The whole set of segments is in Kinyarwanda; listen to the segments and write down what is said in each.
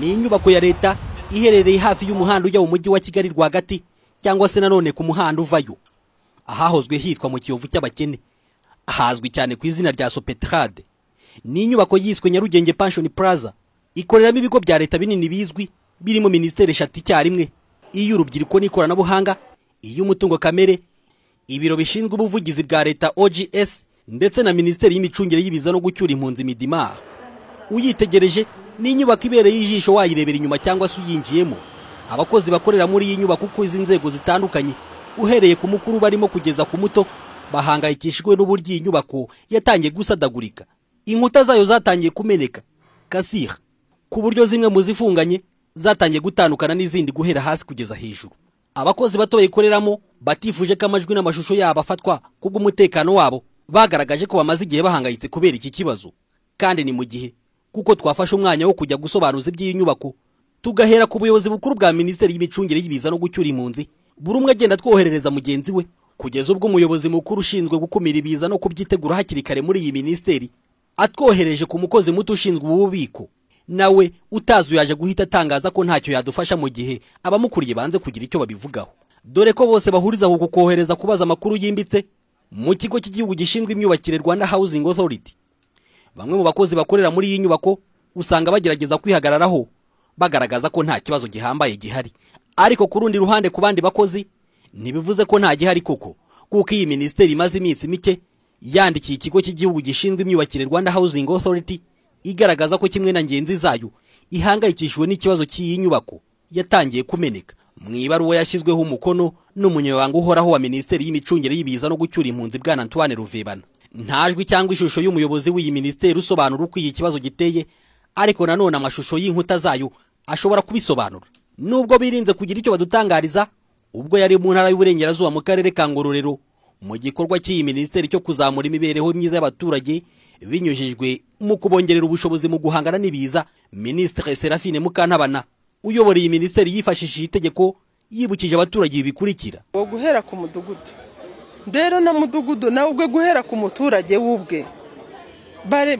ni inyubako ya leta iherereye hafi y'umuhanda ujya mu mujyi wa kigali rwagati cyangwa se nanone ku muhanda uvayo. Ahahozwe hitwa mu kiyovu cy'abakene. Hazwi cyane ku izina rya sopetrade ni inyubako yiswe nyarugenge pension plaza. Ikoreramo ibigo bya leta binini bizwi birimo minisiteri eshatu icyarimwe. Iy'urubyiruko n'ikoranabuhanga iy'umutungo kamere ibiro bishinzwe ubuvugizi bwa leta ogs ndetse na minisiteri y'imicungire y'ibiza no gucyura impunzi midimar. Uyitegereje ni inyubako ibereye ijisho wayirebera inyuma cyangwa se uyinjiyemo. Abakozi bakorera muri iyi nyubako uko izi nzego zitandukanye uhereye ku mukuru barimo kugeza ku muto bahangayikishijwe n'uburyo iyi nyubako yatangiye gusadagurika. Inkuta zayo zatangiye kumeneka. Kasira ku buryo zimwe mu zifunganye zatangiye gutandukana n'izindi guhera hasi kugeza hejuru. Abakozi bato bayikoreramo batifuje ko amajwi n'amashusho yabo afatwa kubw'umutekano wabo bagaragaje ko bamaze igihe bahangayitse kubera iki kibazo. Kandi ni mu gihe kuko twafashe umwanya wo kujya gusobanuza iby'iyi nyubako tugahera ku buyobozi bukuru bwa minisiteri y'imicungire y'ibiza no gucyura impunzi. Buri umwe agenda twoherereza mugenzi we. Kugeza ubwo umuyobozi mukuru ushinzwe gukumira ibiza no kubyitegura hakiri kare muri iyi minisiteri atwohereje ku mukozi muto ushinzwe ubu bubiko nawe utazi yaje guhita atangaza ko ntacyo yadufasha mu gihe abamukuriye banze kugira icyo babivugaho. Dore ko bose bahuriza ku kukohereza kubaza amakuru yimbitse mu kigo cy'igihugu gishinzwe imyubakire rwanda housing authority. Bamwe mu bakozi bakorera muri iyi nyubako usanga bagerageza kwihagararaho bagaragaza ko nta kibazo gihambaye gihari. Ariko ku rundi ruhande ku bandi bakozi ntibivuze ko nta gihari koko. Kuko iyi minisiteri imaze iminsi mike yandikiye ikigo cy'igihugu gishinzwe imyubakire rwanda housing authority igaragaza ko kimwe na ngenzi zayo ihangayikishijwe n'ikibazo cy'iyi nyubako yatangiye kumeneka. Mu ibaruwa yashyizweho umukono n'umunyamabanga uhoraho wa minisiteri y'imicungire y'ibiza no gucyura impunzi bwana antoine ruvebana. Nta jwi cyangwa ishusho y'umuyobozi w'iyi minisiteri usobanura uko iki kibazo giteye ariko nanone amashusho y'inkuta zayo ashobora kubisobanura. Nubwo birinze kugira icyo badutangariza ubwo yari mu ntara y'uburengerazuba mu karere ka ngororero mu gikorwa cy'iyi minisiteri cyo kuzamura imibereho myiza y'abaturage binyujijwe mu kubongerera ubushobozi mu guhangana n'ibiza minisitiri serafine mukantabana uyobora iyi minisiteri yifashishije itegeko yibukije abaturage ibi bikurikira. Guhera ku mudugudu. Rero na mudugudu nawe ubwe guhera ku muturage w'ubwe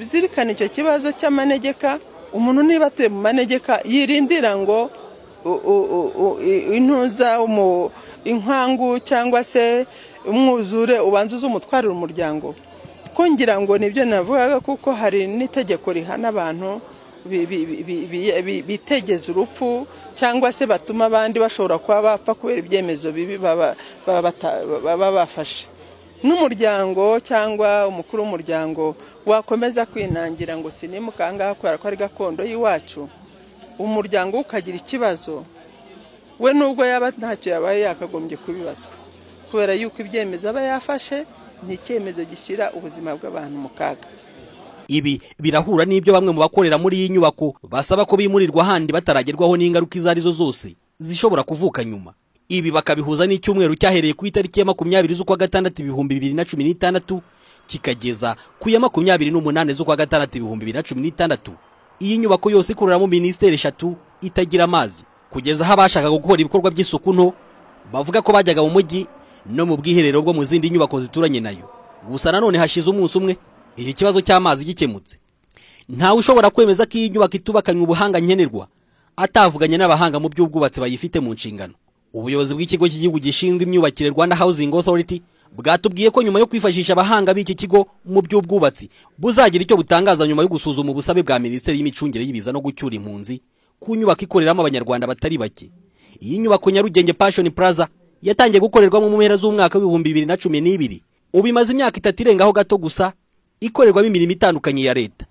zirikana icyo kibazo cy'amanegeka umuntu niba atuye mu manegeka yirindira ngo intuza inkangu cyangwa se umwuzure ubanza uze umutwarire umuryango. Ko ngira ngo ni byo navugaga kuko hari n'itegeko rihana abantu bitegeza urupfu cyangwa se batuma abandi bashobora kuba bapfa kubera ibyemezo bibi baba bafashe. N'umuryango cyangwa umukuru w'umuryango wakomeza kwinangira ngo sinimuka ahangaha kubera ko ari gakondo y'iwacu umuryango ukagira ikibazo we nubwo yaba ntacyo yabaye yakagombye kubibazwa. Kubera yuko ibyemezo aba yafashe ni icyemezo gishyira ubuzima bw'abantu mu kaga. Ibi birahura n'ibyo bamwe mu bakorera muri iyi nyubako basaba ko bimurirwa ahandi bataragerwaho n'ingaruka izo ari zo zose zishobora kuvuka nyuma. Ibi bakabihuza n'icyumweru cyahereye ku itariki ya makumyabiri z'ukwa gatandatu ibihumbi bibiri na cumi n'itandatu kikageza ku ya makumyabiri n'umunani z'ukwa gatandatu ibihumbi bibiri na cumi n'itandatu. Iyi nyubako yose ikoreramo minisiteri eshatu itagira amazi. Kugeza aho abashakaga gukora ibikorwa by'isuku nto bavuga ko bajyaga mu mujyi no mu bwiherero bwo mu zindi nyubako zituranye na yo. Gusa nanone hashize umunsi umwe iki kibazo cy'amazi gikemutse. Ntawe ushobora kwemeza ko iyi nyubako itubakanywe ubuhanga nkenerwa atavuganye n'abahanga mu by'ubwubatsi bayifite mu nshingano. Ubuyobozi bw'ikigo cy'igihugu gishinzwe imyubakire rwanda housing authority bwatubwiye ko nyuma yo kwifashisha abahanga b'iki kigo mu by'ubwubatsi buzagira icyo butangaza nyuma yo gusuzuma ubusabe bwa minisiteri y'imicungire y'ibiza no gucyura impunzi ku nyubako ikoreramo abanyarwanda batari bake. Iyi nyubako nyarugenge passion plaza yatangiye gukorerwamo mu mpera z'umwaka w'ibihumbi bibiri na cumi n'ibiri. Ubu imaze imyaka itatu irengaho gato gusa ikorerwamo imirimo itandukanye ya leta